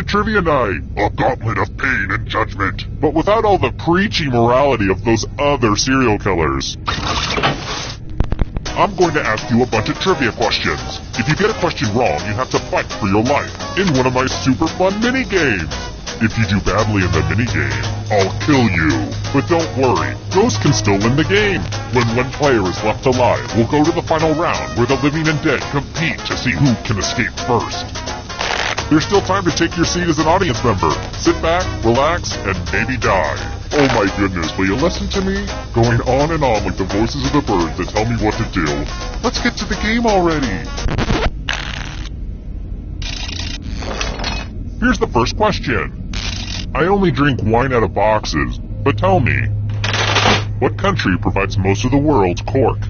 to Trivia Night, a gauntlet of pain and judgment, but without all the preachy morality of those other serial killers. I'm going to ask you a bunch of trivia questions. If you get a question wrong, you have to fight for your life in one of my super fun mini games. If you do badly in the minigame, I'll kill you. But don't worry, ghosts can still win the game. When one player is left alive, we'll go to the final round where the living and dead compete to see who can escape first. There's still time to take your seat as an audience member. Sit back, relax, and maybe die. Oh my goodness, will you listen to me? Going on and on like the voices of the birds that tell me what to do. Let's get to the game already. Here's the first question. I only drink wine out of boxes, but tell me, what country provides most of the world's cork?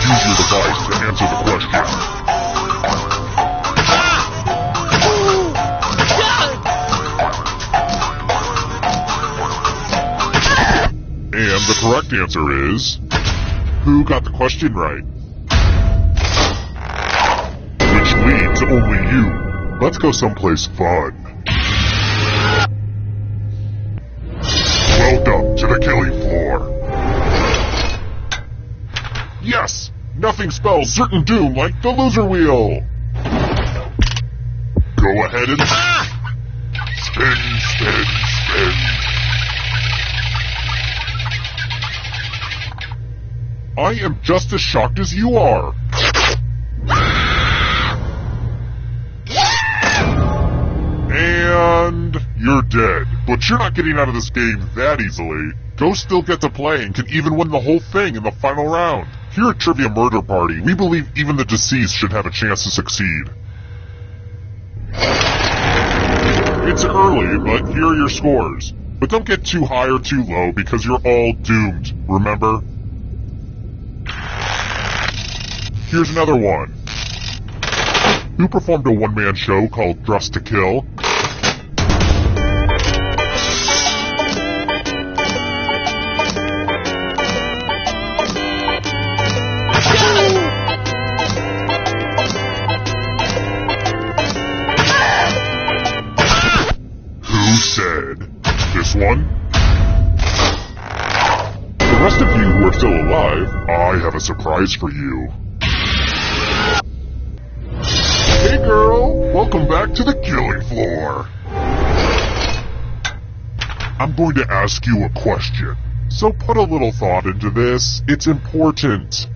Use your device to answer the question. And the correct answer is... Who got the question right? Which leads only you. Let's go someplace fun. Welcome to the killing floor. Yes! Nothing spells certain doom like the loser wheel! Go ahead and... Ah! Spin, spin, spin. I am just as shocked as you are. And you're dead. But you're not getting out of this game that easily. Ghosts still get to play and can even win the whole thing in the final round. Here at Trivia Murder Party, we believe even the deceased should have a chance to succeed. It's early, but here are your scores. But don't get too high or too low because you're all doomed, remember? Here's another one. Who performed a one-man show called Dressed to Kill? Who said this one? The rest of you who are still alive, I have a surprise for you. Girl, welcome back to the killing floor. I'm going to ask you a question, so put a little thought into this. It's important.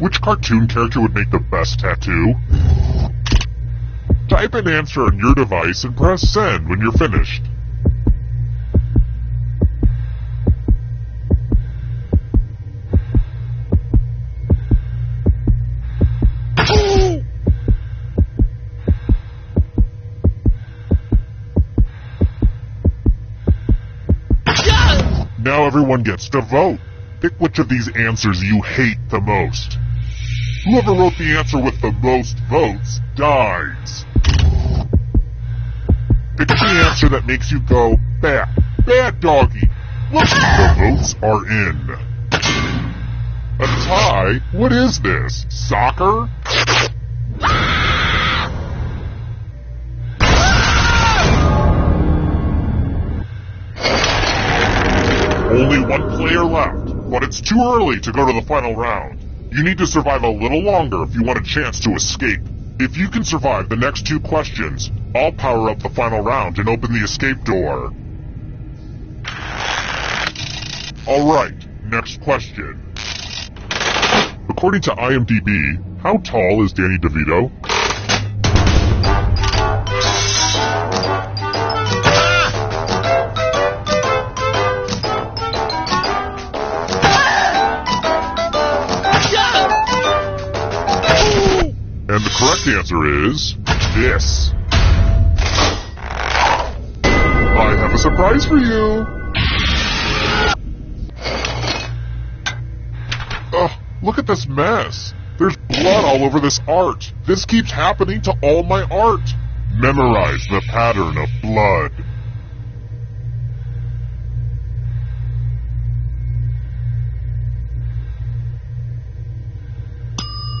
Which cartoon character would make the best tattoo? Type an answer on your device and press send when you're finished. Gets to vote. Pick which of these answers you hate the most. Whoever wrote the answer with the most votes dies. Pick the answer that makes you go, bad, bad doggy. Look, the votes are in. A tie? What is this? Soccer? Only one player left, but it's too early to go to the final round. You need to survive a little longer if you want a chance to escape. If you can survive the next two questions, I'll power up the final round and open the escape door. Alright, next question. According to IMDb, how tall is Danny DeVito? And the correct answer is this. I have a surprise for you. Ugh, look at this mess. There's blood all over this art. This keeps happening to all my art. Memorize the pattern of blood.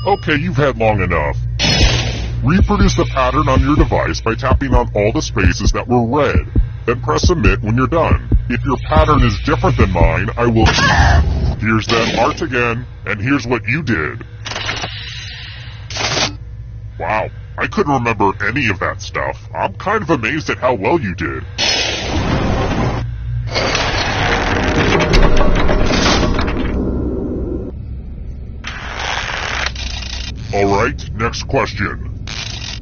Okay, you've had long enough. Reproduce the pattern on your device by tapping on all the spaces that were red. Then press submit when you're done. If your pattern is different than mine, I will... Here's that art again, and here's what you did. Wow, I couldn't remember any of that stuff. I'm kind of amazed at how well you did. Alright, next question.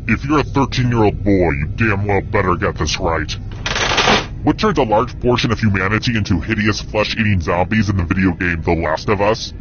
If you're a 13 year old boy, you damn well better get this right. What turns a large portion of humanity into hideous flesh eating zombies in the video game The Last of Us?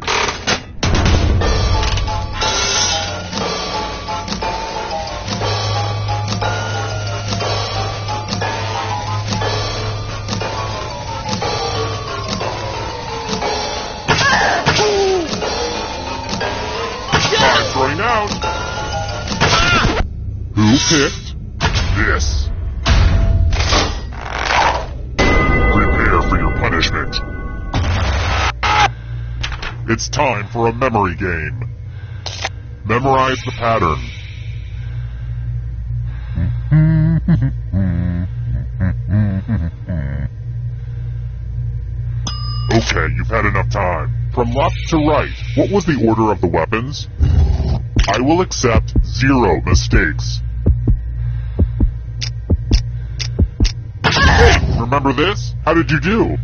Picked this? Prepare for your punishment. It's time for a memory game. Memorize the pattern. Okay, you've had enough time. From left to right, what was the order of the weapons? I will accept zero mistakes. Remember this? How did you do?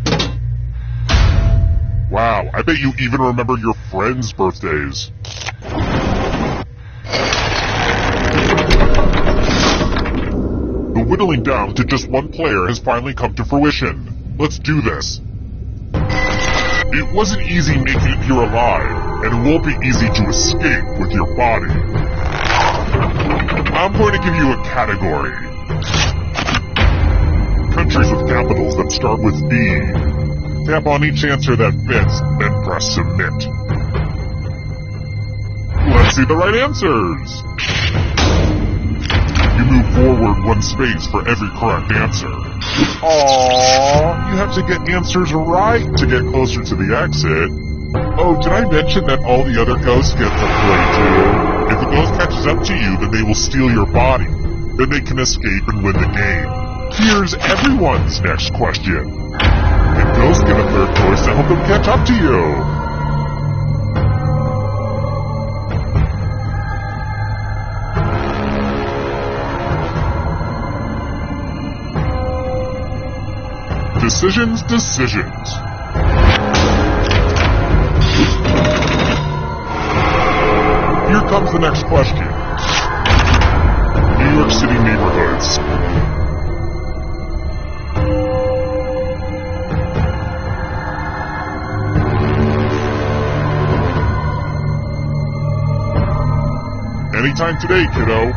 Wow, I bet you even remember your friends' birthdays. The whittling down to just one player has finally come to fruition. Let's do this. It wasn't easy making it here alive, and it won't be easy to escape with your body. I'm going to give you a category. Countries with capitals that start with B. Tap on each answer that fits, then press submit. Let's see the right answers. You move forward one space for every correct answer. Aww, you have to get answers right to get closer to the exit. Oh, did I mention that all the other ghosts get to play too? If the ghost catches up to you, then they will steal your body. Then they can escape and win the game. Here's everyone's next question. And ghosts get a third choice to help them catch up to you. Decisions, decisions. Here comes the next question. New York City neighborhoods. anytime today, kiddo.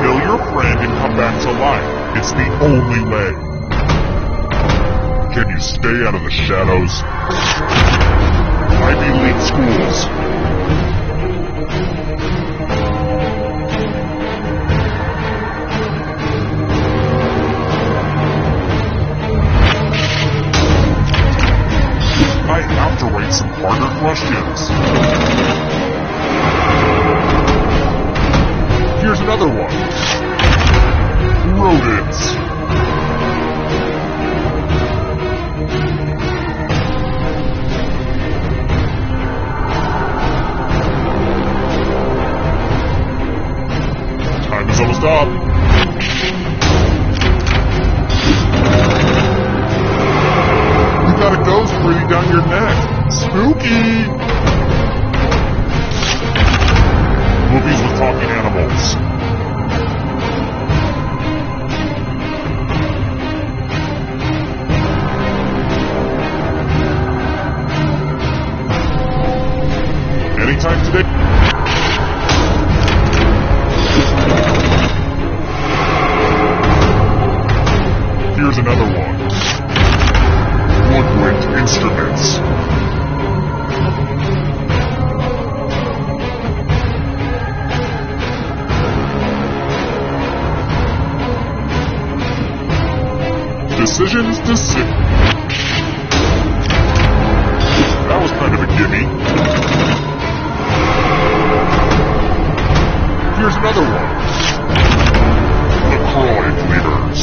Kill your friend and come back to life. It's the only way. Can you stay out of the shadows? Ivy League schools questions. Here's another one. Rodents. 事。decisions to see. That was kind of a gimme. Here's another one. The LaCroix leaders.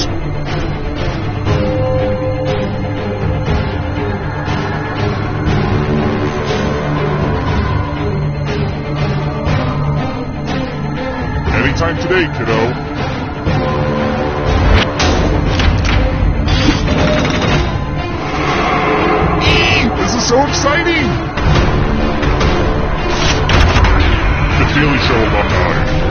Anytime today, kiddo. exciting! The Daily Show alumni.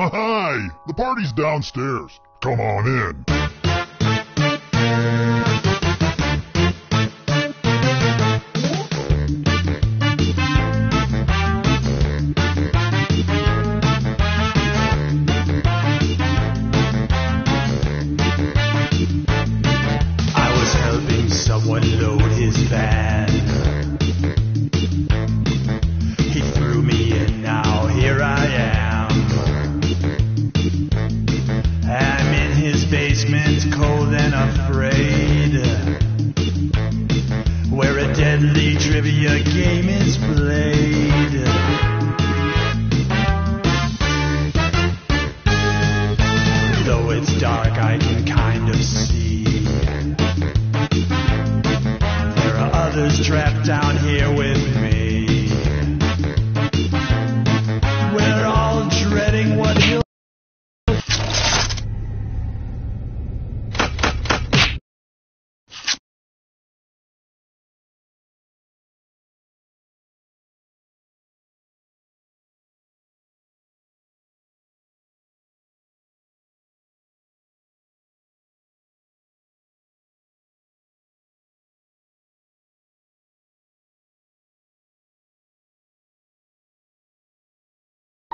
Hi! The party's downstairs. Come on in. The trivia game.